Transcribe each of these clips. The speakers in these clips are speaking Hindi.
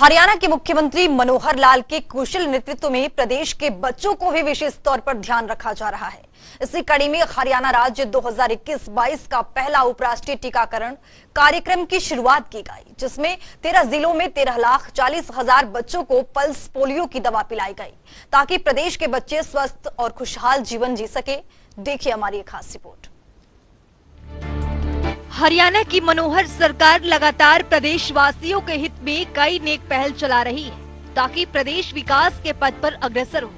हरियाणा के मुख्यमंत्री मनोहर लाल के कुशल नेतृत्व में प्रदेश के बच्चों को भी विशेष तौर पर ध्यान रखा जा रहा है। इसी कड़ी में हरियाणा राज्य 2021-22 का पहला उपराष्ट्रीय टीकाकरण कार्यक्रम की शुरुआत की गई, जिसमें 13 जिलों में तेरह लाख चालीस हज़ार बच्चों को पल्स पोलियो की दवा पिलाई गई, ताकि प्रदेश के बच्चे स्वस्थ और खुशहाल जीवन जी सके। देखिए हमारी खास रिपोर्ट। हरियाणा की मनोहर सरकार लगातार प्रदेशवासियों के हित में कई नेक पहल चला रही है, ताकि प्रदेश विकास के पद पर अग्रसर हो।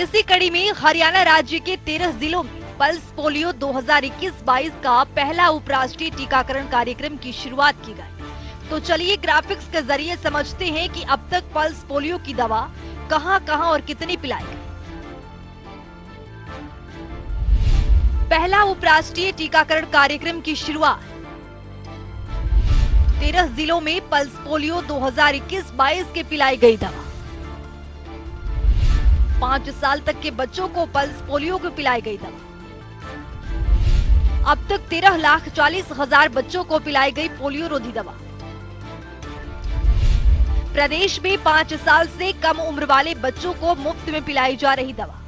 इसी कड़ी में हरियाणा राज्य के तेरह जिलों में पल्स पोलियो 2021-22 का पहला उपराष्ट्रीय टीकाकरण कार्यक्रम की शुरुआत की गई। तो चलिए ग्राफिक्स के ज़रिए समझते हैं कि अब तक पल्स पोलियो की दवा कहाँ कहाँ और कितनी पिलाई पहला उपराष्ट्रीय टीकाकरण कार्यक्रम की शुरुआत। तेरह जिलों में पल्स पोलियो 2021-22 के पिलाई गई दवा। पाँच साल तक के बच्चों को पल्स पोलियो को पिलाई गई दवा। अब तक तेरह लाख चालीस हज़ार बच्चों को पिलाई गई पोलियो रोधी दवा। प्रदेश में पाँच साल से कम उम्र वाले बच्चों को मुफ़्त में पिलाई जा रही दवा।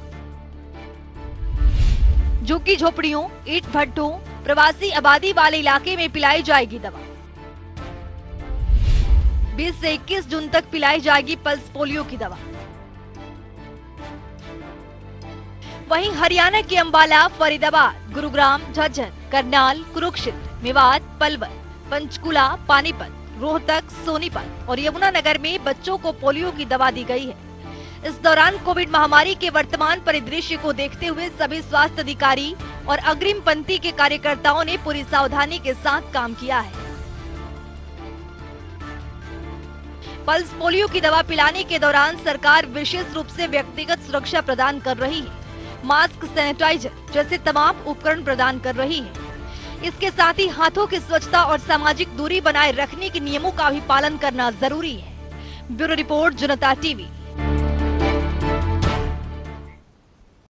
झुग्गी झोपड़ियों, ईट भट्टों, प्रवासी आबादी वाले इलाके में पिलाई जाएगी दवा। 20 से 21 जून तक पिलाई जाएगी पल्स पोलियो की दवा। वहीं हरियाणा के अंबाला, फरीदाबाद, गुरुग्राम, झज्जर, करनाल, कुरुक्षेत्र, मेवात, पलवल, पंचकुला, पानीपत, रोहतक, सोनीपत और यमुनानगर में बच्चों को पोलियो की दवा दी गई है। इस दौरान कोविड महामारी के वर्तमान परिदृश्य को देखते हुए सभी स्वास्थ्य अधिकारी और अग्रिम पंक्ति के कार्यकर्ताओं ने पूरी सावधानी के साथ काम किया है। पल्स पोलियो की दवा पिलाने के दौरान सरकार विशेष रूप से व्यक्तिगत सुरक्षा प्रदान कर रही है। मास्क, सैनिटाइजर जैसे तमाम उपकरण प्रदान कर रही है। इसके साथ ही हाथों की स्वच्छता और सामाजिक दूरी बनाए रखने के नियमों का भी पालन करना ज़रूरी है। Bureau report, Janta TV.